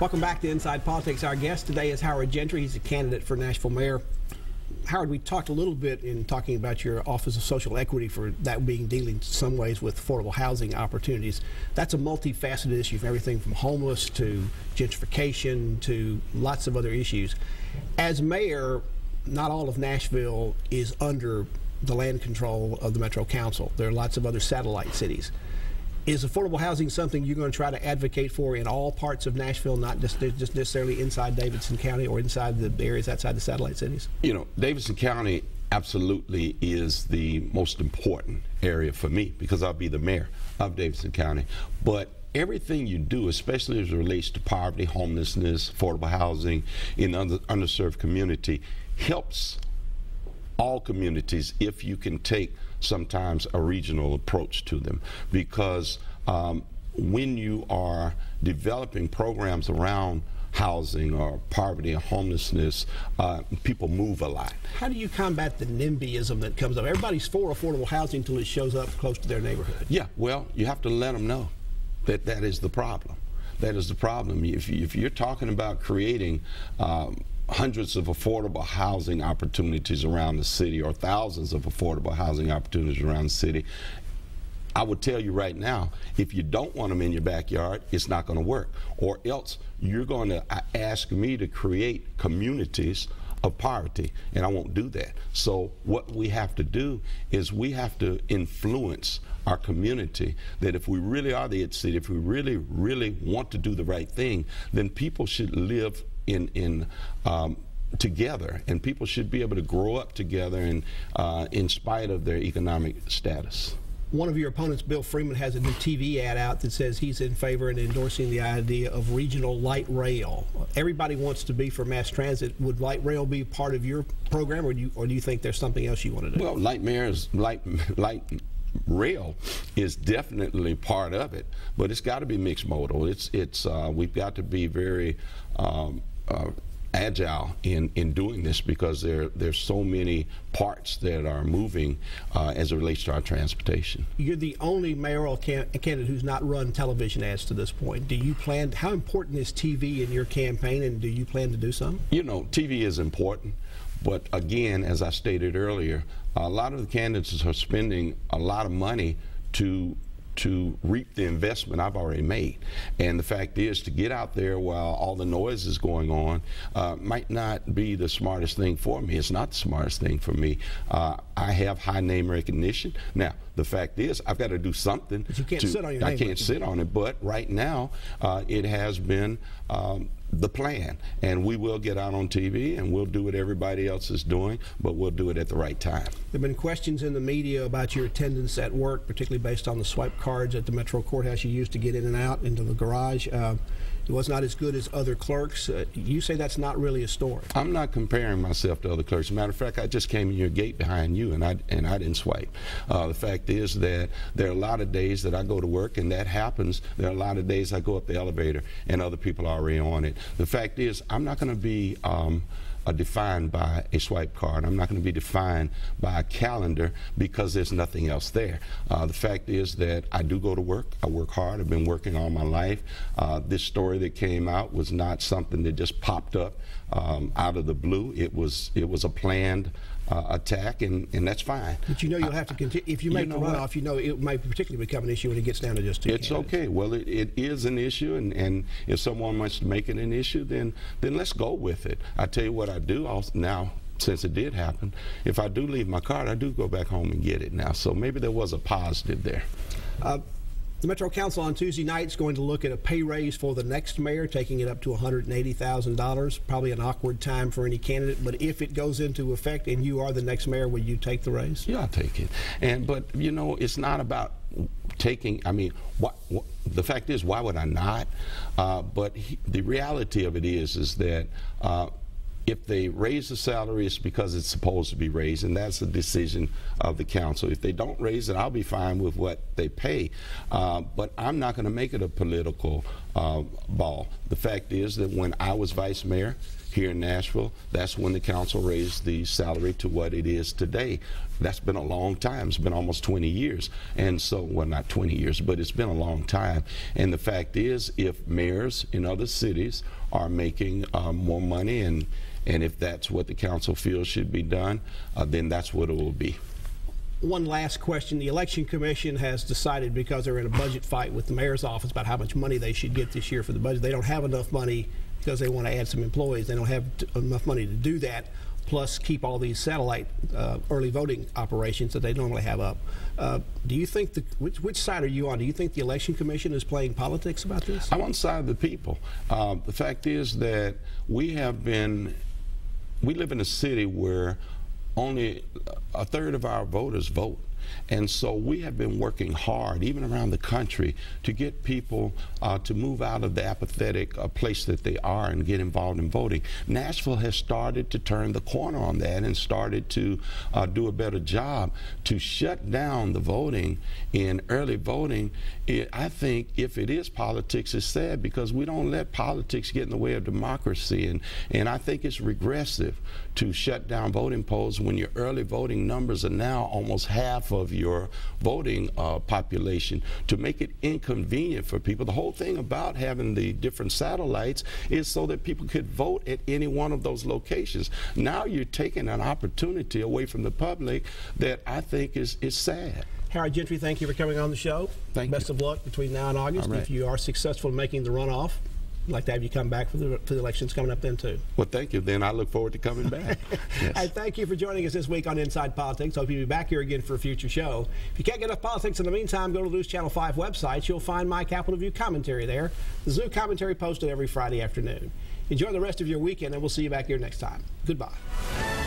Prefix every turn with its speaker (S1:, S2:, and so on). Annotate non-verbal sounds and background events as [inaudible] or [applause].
S1: Welcome back to Inside Politics. Our guest today is Howard Gentry. He's a candidate for Nashville mayor. Howard, we talked a little bit in talking about your Office of Social Equity for that being dealing in some ways with affordable housing opportunities. That's a multifaceted issue from everything from homeless to gentrification to lots of other issues. As mayor, not all of Nashville is under the land control of the Metro Council. There are lots of other satellite cities. Is affordable housing something you're going to try to advocate for in all parts of Nashville, not just, just necessarily inside Davidson County or inside the areas outside the satellite cities?
S2: You know, Davidson County absolutely is the most important area for me because I'll be the mayor of Davidson County. But everything you do, especially as it relates to poverty, homelessness, affordable housing in under, underserved community, helps all communities if you can take sometimes a regional approach to them because um, when you are developing programs around housing or poverty and homelessness, uh, people move a lot.
S1: How do you combat the NIMBYism that comes up? Everybody's for affordable housing until it shows up close to their neighborhood.
S2: Yeah, well, you have to let them know that that is the problem. That is the problem. If, you, if you're talking about creating um, hundreds of affordable housing opportunities around the city or thousands of affordable housing opportunities around the city. I would tell you right now, if you don't want them in your backyard, it's not going to work. Or else you're going to ask me to create communities of poverty, and I won't do that. So what we have to do is we have to influence our community that if we really are the it city, if we really, really want to do the right thing, then people should live in in um, together, and people should be able to grow up together, and uh, in spite of their economic status.
S1: One of your opponents, Bill Freeman, has a new TV ad out that says he's in favor and endorsing the idea of regional light rail. Everybody wants to be for mass transit. Would light rail be part of your program, or do you, or do you think there's something else you want to do?
S2: Well, light mayor's light light rail is definitely part of it, but it's got to be mixed modal. It's it's uh, we've got to be very um, uh, agile in, in doing this because there there's so many parts that are moving uh, as it relates to our transportation.
S1: You're the only mayoral can candidate who's not run television ads to this point. Do you plan? How important is TV in your campaign, and do you plan to do some?
S2: You know, TV is important, but again, as I stated earlier, a lot of the candidates are spending a lot of money to to reap the investment I've already made. And the fact is, to get out there while all the noise is going on uh, might not be the smartest thing for me. It's not the smartest thing for me. Uh, I have high name recognition. Now, the fact is, I've got to do something.
S1: But you can't
S2: to,
S1: sit on your
S2: I
S1: name
S2: can't sit on it. But right now, uh, it has been um, the plan. And we will get out on TV and we'll do what everybody else is doing, but we'll do it at the right time. There
S1: have been questions in the media about your attendance at work, particularly based on the swipe cards at the Metro Courthouse you used to get in and out into the garage. Uh, it was not as good as other clerks. Uh, you say that's not really a story.
S2: I'm not comparing myself to other clerks. As a matter of fact, I just came in your gate behind you and I and I didn't swipe. Uh, the fact is that there are a lot of days that I go to work and that happens. There are a lot of days I go up the elevator and other people are already on it. The fact is, I'm not going to be um, are defined by a swipe card. I'm not going to be defined by a calendar because there's nothing else there. Uh, the fact is that I do go to work. I work hard. I've been working all my life. Uh, this story that came out was not something that just popped up um, out of the blue. It was it was a planned uh, attack, and, and that's fine.
S1: But you know you'll have to continue. If you make you know the runoff, what? you know it may particularly become an issue when it gets down to just two
S2: It's
S1: candidates.
S2: okay. Well, it, it is an issue, and, and if someone wants to make it an issue, then then let's go with it. I tell you what I do I'll, now since it did happen, if I do leave my card, I do go back home and get it now. So maybe there was a positive there.
S1: Uh, the Metro Council on Tuesday night is going to look at a pay raise for the next mayor, taking it up to $180,000. Probably an awkward time for any candidate, but if it goes into effect and you are the next mayor, will you take the raise?
S2: Yeah, I'll take it. And but you know, it's not about taking. I mean, what, what the fact is, why would I not? Uh, but he, the reality of it is, is that. Uh, if they raise the salary, it's because it's supposed to be raised, and that's the decision of the council. If they don't raise it, I'll be fine with what they pay. Uh, but I'm not going to make it a political uh, ball. The fact is that when I was vice mayor, here in Nashville, that's when the council raised the salary to what it is today. That's been a long time. It's been almost 20 years. And so, well, not 20 years, but it's been a long time. And the fact is, if mayors in other cities are making um, more money and and if that's what the council feels should be done, uh, then that's what it will be.
S1: One last question. The Election Commission has decided because they're in a budget fight with the mayor's office about how much money they should get this year for the budget. They don't have enough money because they want to add some employees. They don't have enough money to do that, plus keep all these satellite uh, early voting operations that they normally have up. Uh, do you think the which, which side are you on? Do you think the Election Commission is playing politics about this?
S2: I'm on the side of the people. Uh, the fact is that we have been, we live in a city where only a third of our voters vote. And so we have been working hard, even around the country, to get people uh, to move out of the apathetic uh, place that they are and get involved in voting. Nashville has started to turn the corner on that and started to uh, do a better job to shut down the voting in early voting. It, I think if it is politics, it's sad because we don't let politics get in the way of democracy. And, and I think it's regressive to shut down voting polls when your early voting numbers are now almost half of your voting uh, population to make it inconvenient for people. The whole thing about having the different satellites is so that people could vote at any one of those locations. Now you're taking an opportunity away from the public that I think is, is sad.
S1: Howard Gentry, thank you for coming on the show.
S2: Thank
S1: Best
S2: you.
S1: of luck between now and August.
S2: Right.
S1: If you are successful in making the runoff, I'd like to have you come back for the, for the elections coming up then, too.
S2: Well, thank you. Then I look forward to coming back. [laughs] Yes.
S1: And thank you for joining us this week on Inside Politics. Hope you'll be back here again for a future show. If you can't get enough politics in the meantime, go to the News Channel 5 website. You'll find my Capitol View commentary there. The Zoo commentary posted every Friday afternoon. Enjoy the rest of your weekend, and we'll see you back here next time. Goodbye.